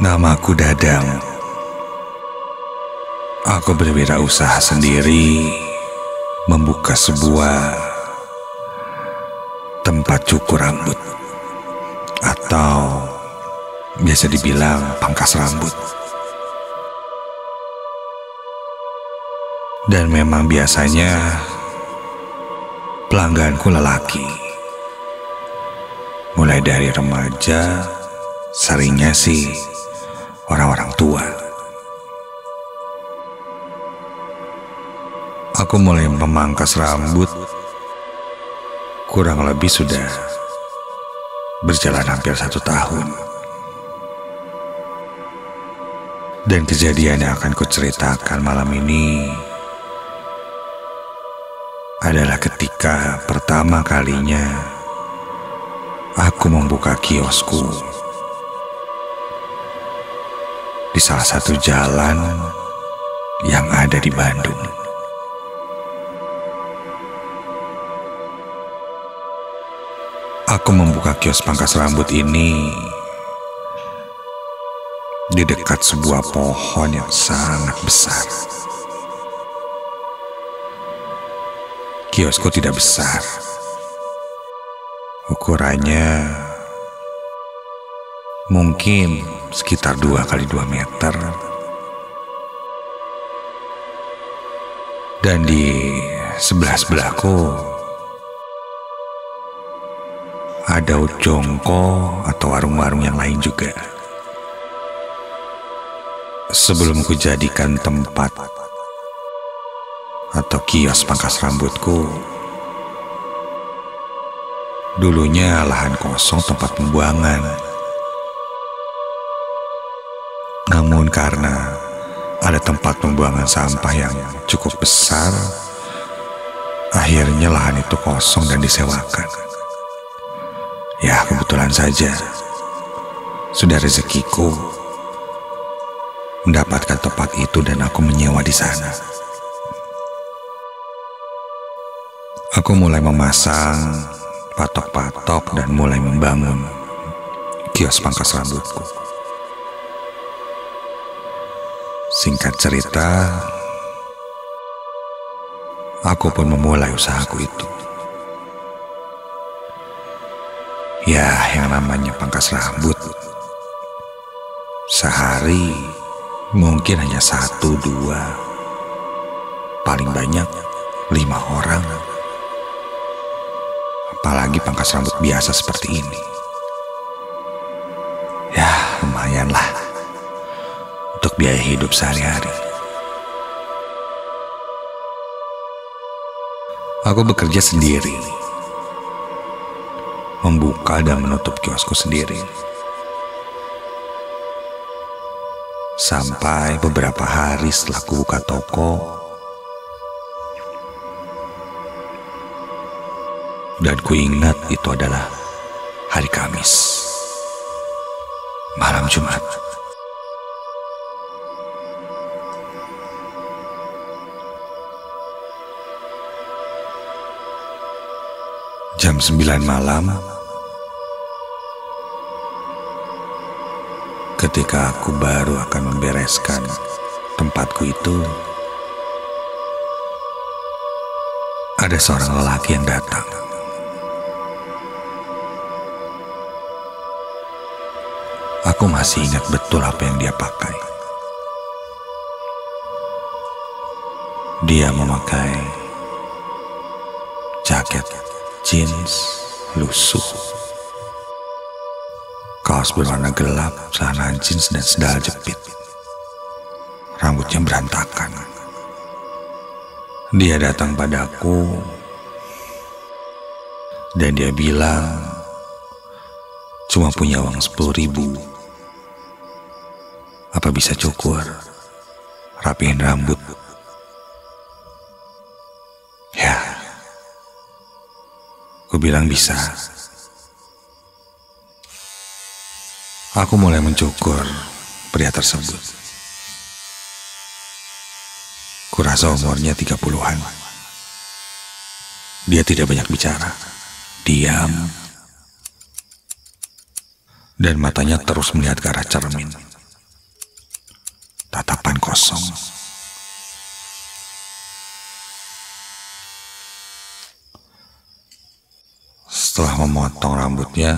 Namaku Dadang. Aku berwirausaha sendiri membuka sebuah tempat cukur rambut atau biasa dibilang pangkas rambut. Dan memang biasanya pelangganku lelaki. Mulai dari remaja, seringnya sih orang-orang tua. Aku mulai memangkas rambut kurang lebih sudah berjalan hampir satu tahun. Dan kejadian yang akan kuceritakan malam ini adalah ketika pertama kalinya aku membuka kiosku di salah satu jalan yang ada di Bandung. Aku membuka kios pangkas rambut ini di dekat sebuah pohon yang sangat besar. Kiosku tidak besar. Ukurannya mungkin sekitar 2 kali 2 meter. Dan di sebelah-sebelahku ada jongko atau warung-warung yang lain juga. Sebelum kujadikan tempat atau kios pangkas rambutku, dulunya lahan kosong tempat pembuangan. Karena ada tempat pembuangan sampah yang cukup besar, akhirnya lahan itu kosong dan disewakan. Ya kebetulan saja Sudah rezekiku Mendapatkan tempat itu dan aku menyewa di sana Aku mulai memasang patok-patok dan mulai membangun kios pangkas rambutku. Singkat cerita, aku pun memulai usahaku itu. Ya, yang namanya pangkas rambut. Sehari mungkin hanya satu, dua, paling banyak lima orang. Apalagi pangkas rambut biasa seperti ini. Biaya hidup sehari-hari. Aku bekerja sendiri membuka dan menutup kiosku sendiri. Sampai beberapa hari setelah ku buka toko, dan ku ingat itu adalah hari Kamis, malam Jumat. 9 malam, ketika aku baru akan membereskan tempatku itu, ada seorang lelaki yang datang. Aku masih ingat betul apa yang dia pakai. Dia memakai jaket jeans lusuh. Kaos berwarna gelap, celana jeans dan sendal jepit. Rambutnya berantakan. Dia datang padaku dan dia bilang cuma punya uang sepuluh ribu. Apa bisa cukur? Rapihin rambut. Ku bilang bisa. Aku mulai mencukur pria tersebut. Kurasa umurnya 30-an. Dia tidak banyak bicara. Diam. Dan matanya terus melihat ke arah cermin. Tatapan kosong. Memotong rambutnya,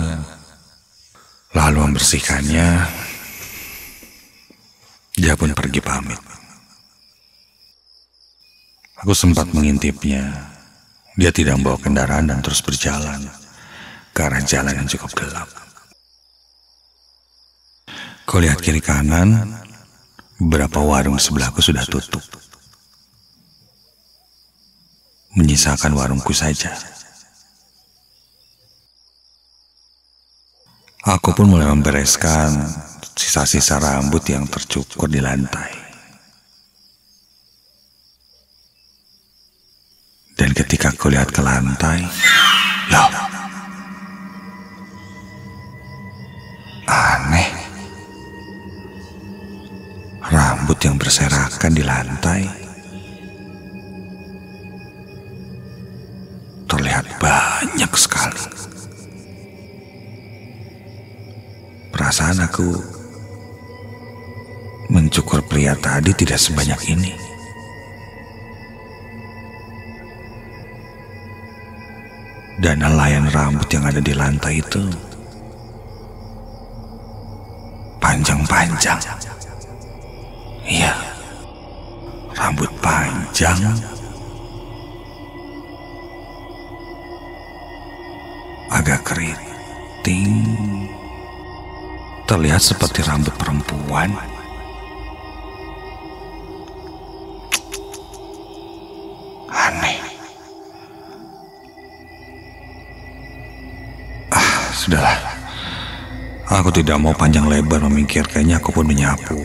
lalu membersihkannya. Dia pun pergi pamit. Aku sempat mengintipnya. Dia tidak membawa kendaraan dan terus berjalan ke arah jalan yang cukup gelap. Kau lihat kiri kanan, beberapa warung sebelahku sudah tutup. Menyisakan warungku saja. Aku pun mulai membereskan sisa-sisa rambut yang tercukur di lantai. Dan ketika aku lihat ke lantai, loh, aneh. Rambut yang berserakan di lantai aku mencukur pria tadi tidak sebanyak ini. dan helaian rambut yang ada di lantai itu panjang-panjang. Iya, rambut panjang. Agak keriting. Terlihat seperti rambut perempuan. Sudahlah. Aku tidak mau panjang lebar memikirkannya, aku pun menyapu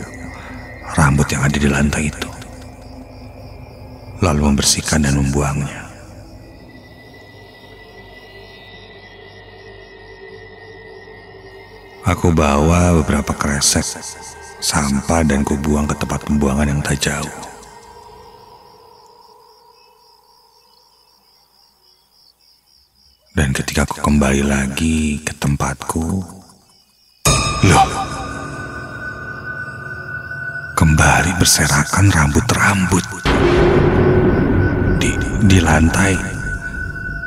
rambut yang ada di lantai itu. Lalu membersihkan dan membuangnya. Aku bawa beberapa kresek sampah dan kubuang ke tempat pembuangan yang tak jauh. Dan ketika aku kembali lagi ke tempatku, loh, kembali berserakan rambut-rambut di di lantai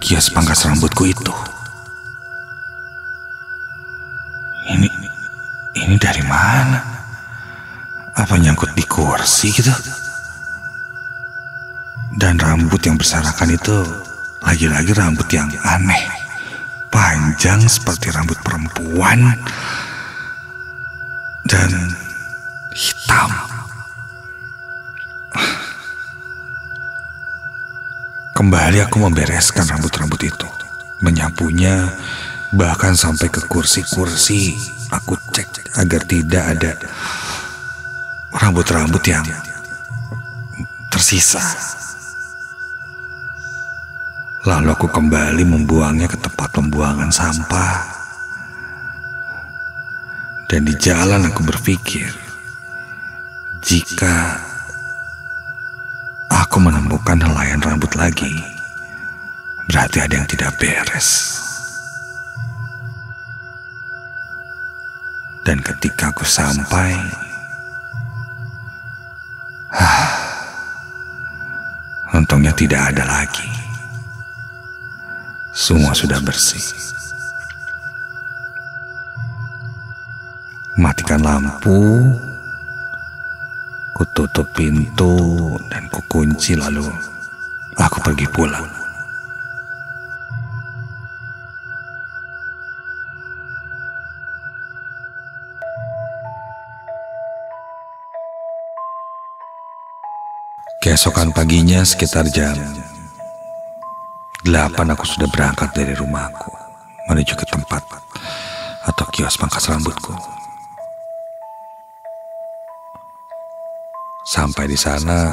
kios pangkas rambutku itu. Apa nyangkut di kursi gitu? Dan rambut yang berserakan itu lagi-lagi rambut yang aneh, panjang seperti rambut perempuan, dan hitam. Kembali aku membereskan rambut-rambut itu, menyapunya, bahkan sampai ke kursi-kursi. Aku cek agar tidak ada rambut-rambut yang tersisa. Lalu aku kembali membuangnya ke tempat pembuangan sampah. Dan di jalan aku berpikir, jika aku menemukan helaian rambut lagi, berarti ada yang tidak beres. Dan ketika aku sampai, untungnya tidak ada lagi. Semua sudah bersih. Matikan lampu, kututup pintu dan kukunci lalu aku pergi pulang. Keesokan paginya sekitar jam Delapan aku sudah berangkat dari rumahku menuju ke tempat atau kios pangkas rambutku. Sampai di sana,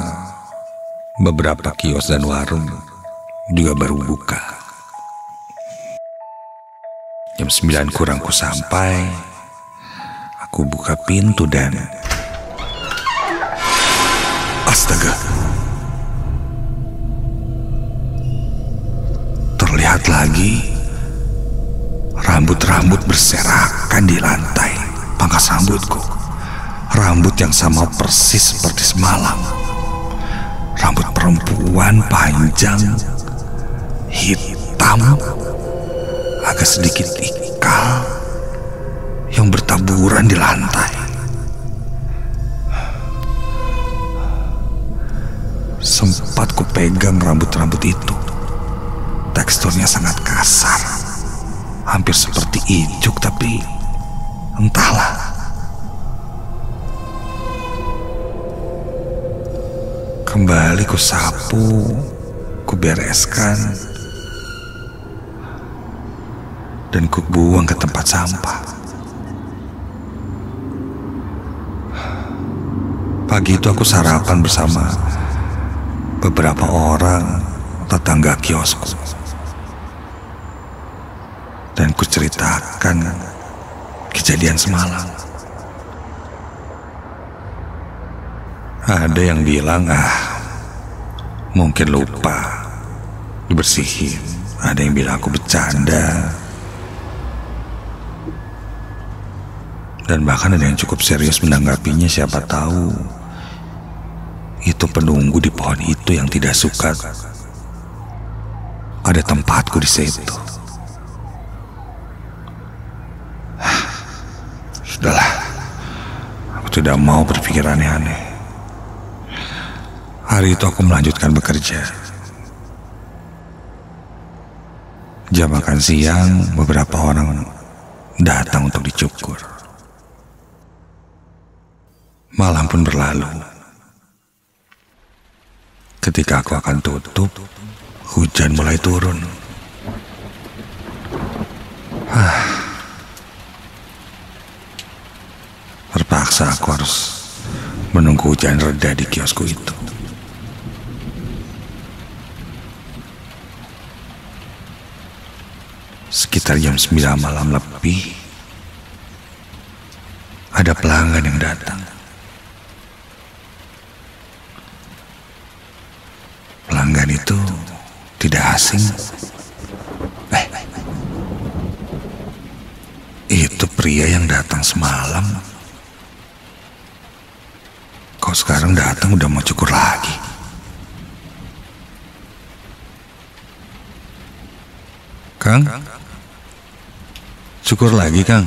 beberapa kios dan warung juga baru buka. Jam sembilan kurang ku sampai, aku buka pintu dan... Astaga! Terlihat lagi rambut-rambut berserakan di lantai pangkas rambutku. Rambut yang sama persis seperti semalam. Rambut perempuan panjang, hitam, agak sedikit ikal yang bertaburan di lantai. Sempat ku pegang rambut-rambut itu. Teksturnya sangat kasar. Hampir seperti ijuk tapi entahlah. Kembali ku sapu, ku bereskan, dan ku buang ke tempat sampah. Pagi itu aku sarapan bersama beberapa orang tetangga kiosku. Dan ku ceritakan kejadian semalam. Ada yang bilang, ah, mungkin lupa dibersihin. Ada yang bilang aku bercanda. Dan bahkan ada yang cukup serius menanggapinya siapa tahu itu penunggu di pohon itu yang tidak suka ada tempatku di situ. Sudahlah, aku tidak mau berpikir aneh-aneh. Hari itu aku melanjutkan bekerja. Jam makan siang, beberapa orang datang untuk dicukur. Malam pun berlalu. Ketika aku akan tutup, hujan mulai turun. Ah. Terpaksa aku harus menunggu hujan reda di kiosku itu. Sekitar jam 9 malam lebih, ada pelanggan yang datang. Pelanggan itu tidak asing. Eh, itu pria yang datang semalam. Kok sekarang datang udah mau cukur lagi? Kang? Cukur lagi, Kang?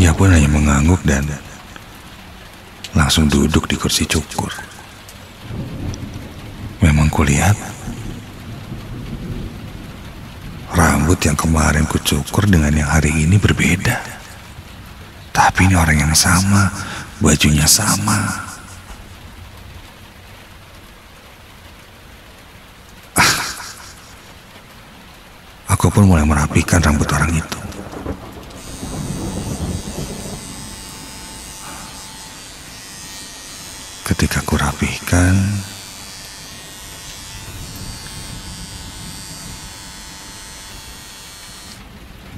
Ia pun hanya mengangguk dan langsung duduk di kursi cukur. Memang kulihat rambut yang kemarin kucukur dengan yang hari ini berbeda. Tapi ini orang yang sama, bajunya sama. Aku pun mulai merapikan rambut orang itu. Ketika ku rapihkan,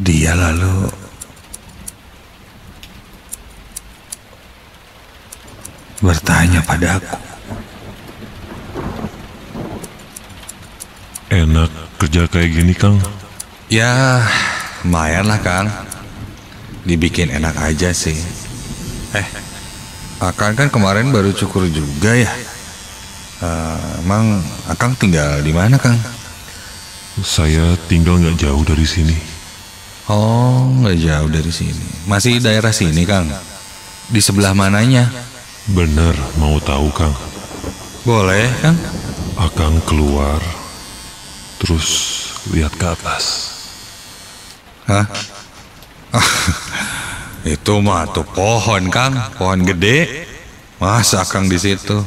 dia lalu bertanya padaku. Enak kerja kayak gini, Kang. Ya, lumayan lah Kang. Dibikin enak aja sih. Eh, Akang kan kemarin baru cukur juga ya. Eh, emang Akang tinggal di mana Kang? Saya tinggal nggak jauh dari sini. Oh, nggak jauh dari sini. Masih daerah sini Kang. Di sebelah mananya? Bener, mau tahu, Kang. Boleh Kang? Akang keluar, terus lihat ke atas. Hah? Itu mah tuh pohon Kang, pohon gede. Masa Kang di situ?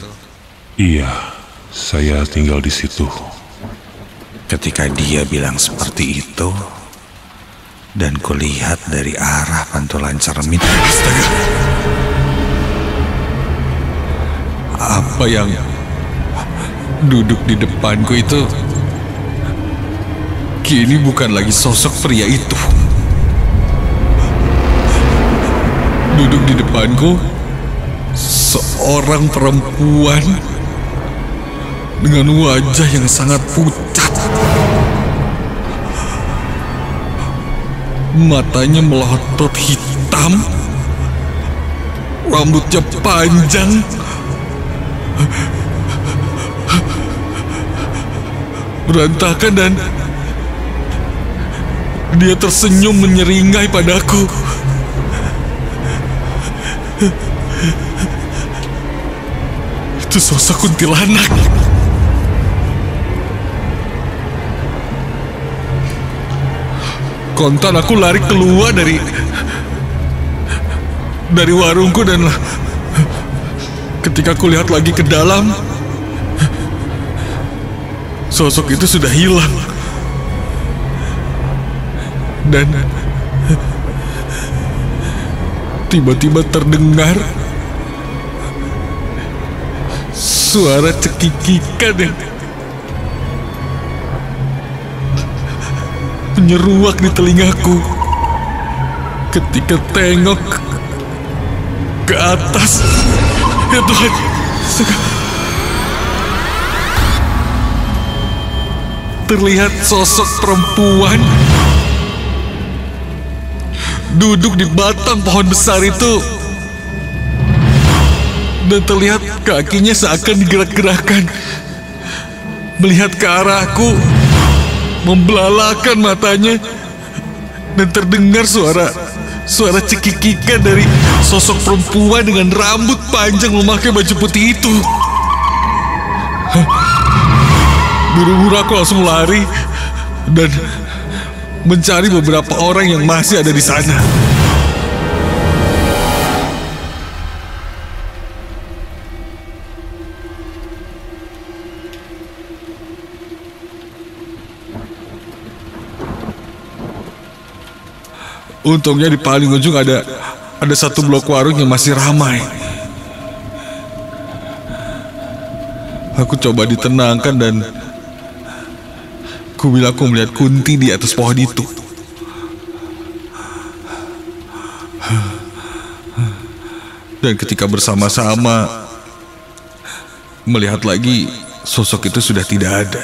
Iya, saya tinggal di situ. Ketika dia bilang seperti itu, dan kulihat dari arah pantulan cermin, astaga, apa yang duduk di depanku itu kini bukan lagi sosok pria itu. Duduk di depanku seorang perempuan dengan wajah yang sangat pucat. Matanya melotot hitam, rambutnya panjang, berantakan dan dia tersenyum menyeringai padaku. Itu sosok kuntilanak. Kontan aku lari keluar dari dari warungku dan ketika aku lihat lagi ke dalam sosok itu sudah hilang. Dan tiba-tiba terdengar suara cekikikan yang menyeruak di telingaku ketika tengok ke atas ya Tuhan terlihat sosok perempuan. Duduk di batang pohon besar itu. Dan terlihat kakinya seakan digerak-gerakkan melihat ke arahku membelalakan matanya. Dan terdengar suara suara cekikikan dari sosok perempuan dengan rambut panjang memakai baju putih itu. Buru-buru aku langsung lari dan mencari beberapa orang yang masih ada di sana. Untungnya di paling ujung ada ada satu blok warung yang masih ramai. Aku coba ditenangkan dan ku bilang aku melihat Kunti di atas pohon itu. Dan ketika bersama-sama melihat lagi sosok itu sudah tidak ada.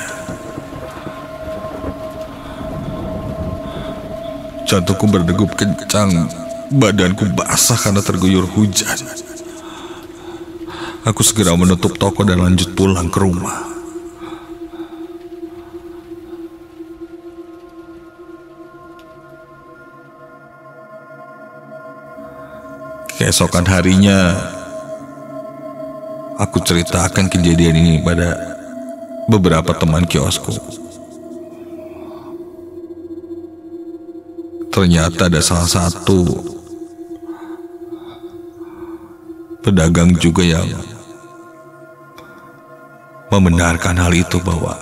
Jantungku berdegup kencang, badanku basah karena terguyur hujan. Aku segera menutup toko dan lanjut pulang ke rumah. Keesokan harinya, aku ceritakan kejadian ini pada beberapa teman kiosku. Ternyata ada salah satu pedagang juga yang membenarkan hal itu bahwa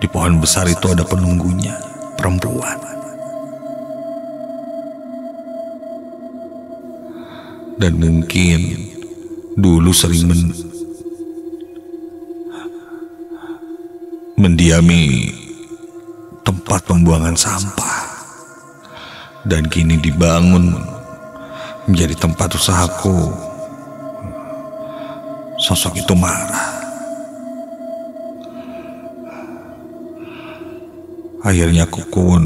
di pohon besar itu ada penunggunya, perempuan. Dan mungkin dulu sering men mendiami tempat pembuangan sampah dan kini dibangun menjadi tempat usahaku. Sosok itu marah. Akhirnya aku pun,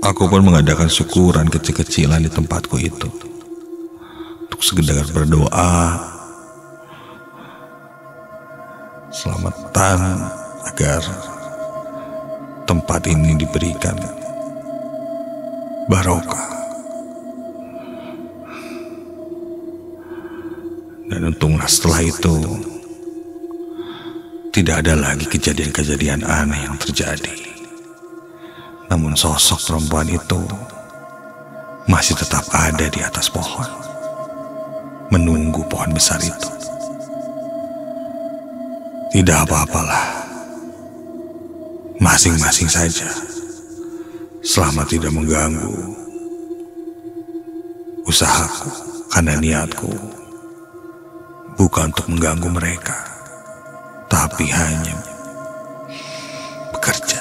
aku pun mengadakan syukuran kecil-kecilan di tempatku itu. Untuk sekedar berdoa, selamatan agar tempat ini diberikan barokah. Untunglah setelah itu tidak ada lagi kejadian-kejadian aneh yang terjadi. Namun sosok perempuan itu masih tetap ada di atas pohon, menunggu pohon besar itu. Tidak apa-apalah, masing-masing saja selama tidak mengganggu usahaku karena niatku bukan untuk mengganggu mereka tapi hanya bekerja.